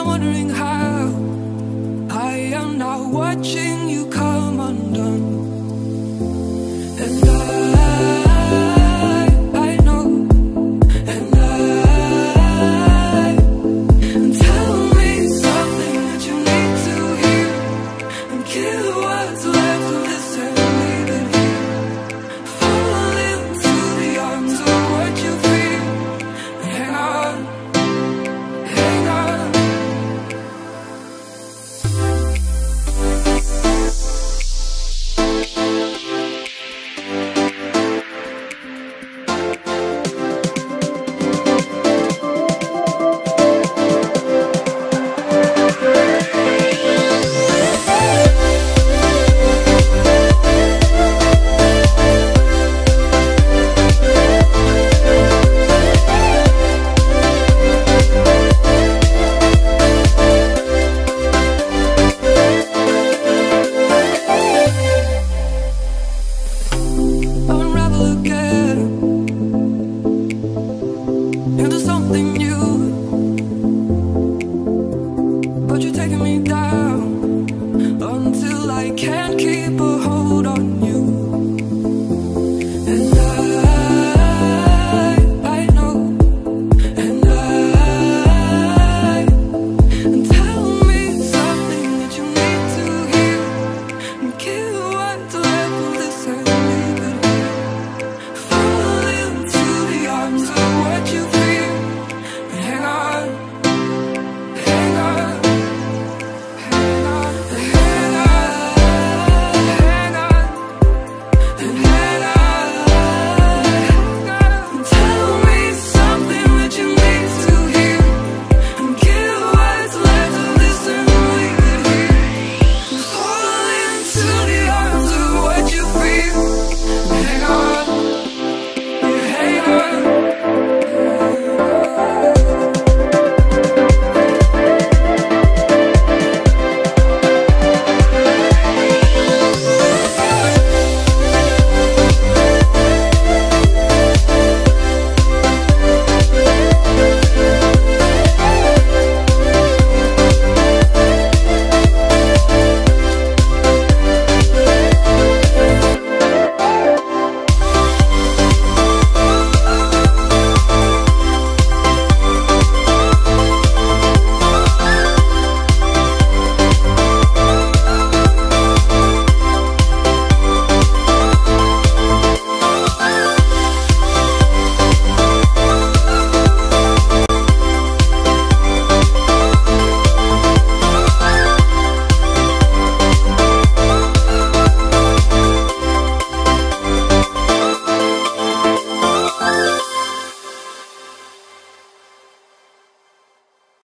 I'm wondering how I am not watching